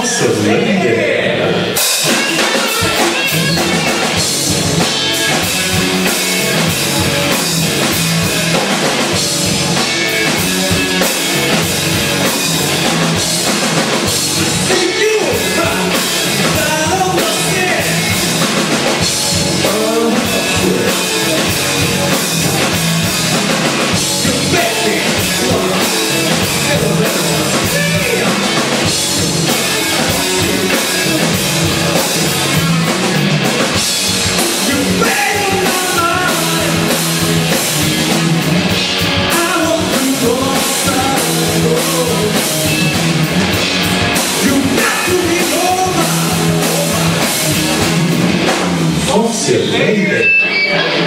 Nossa, linda! to believe it.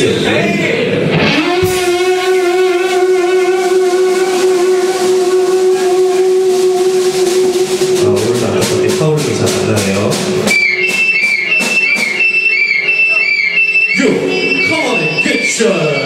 슬레이 아, 오늘따라 이렇게 타오르기 잘 달라요. You, come